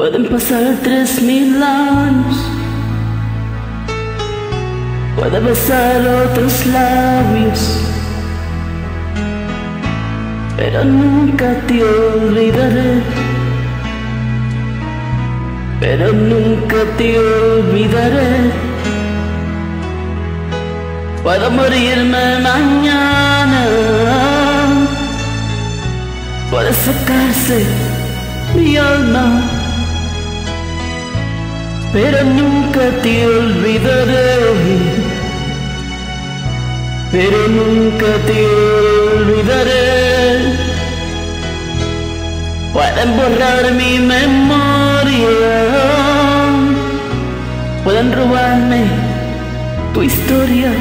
Pueden pasar tres mil años. Puede besar otros labios. Pero nunca te olvidaré. Pero nunca te olvidaré. Puedo morirme mañana. Puede sacarse mi alma pero nunca te olvidaré, pero nunca te olvidaré. Pueden borrar mi memoria, pueden robarme tu historia,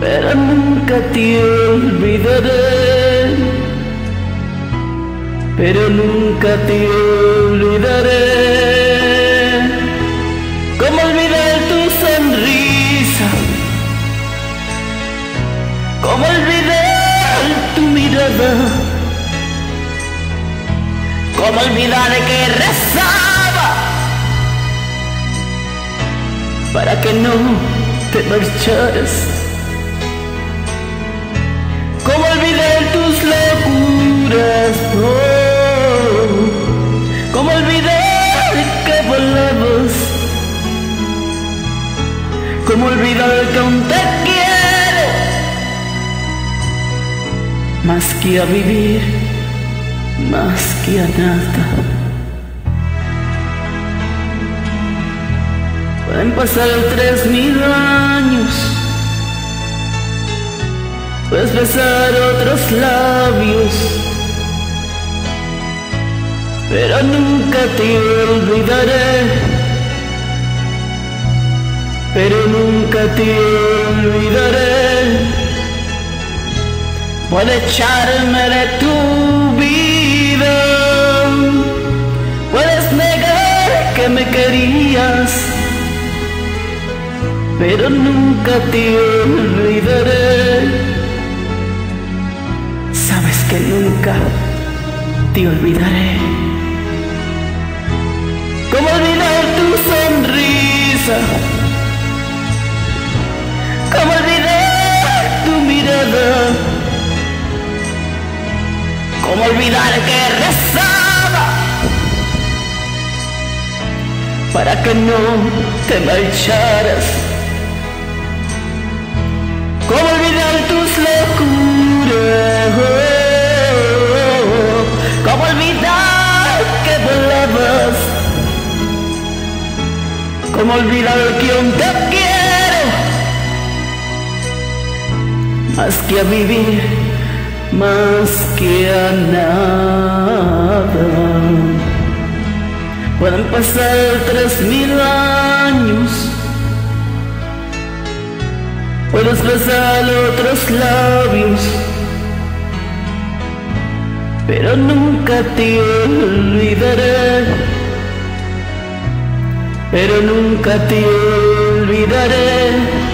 pero nunca te olvidaré, pero nunca te olvidaré. ¿Cómo olvidar tu mirada? ¿Cómo olvidar que rezaba? Para que no te marcharas. ¿Cómo olvidar tus locuras? Oh, ¿Cómo olvidar que volabas? ¿Cómo olvidar que aún te Más que a vivir, más que a nada. Pueden pasar tres mil años. Puedes besar otros labios. Pero nunca te olvidaré pero nunca te olvidaré. Puedes echarme de tu vida, puedes negar que me querías, pero nunca te olvidaré. Sabes que nunca te olvidaré. ¿Cómo olvidar que rezaba? Para que no te marcharas. ¿Cómo olvidar tus locuras? ¿Cómo olvidar que volabas? ¿Cómo olvidar que aún te quiero? más que a vivir, más que a nada. Pueden pasar tres mil años, puedes besar otros labios, pero nunca te olvidaré, pero nunca te olvidaré